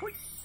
Hoi.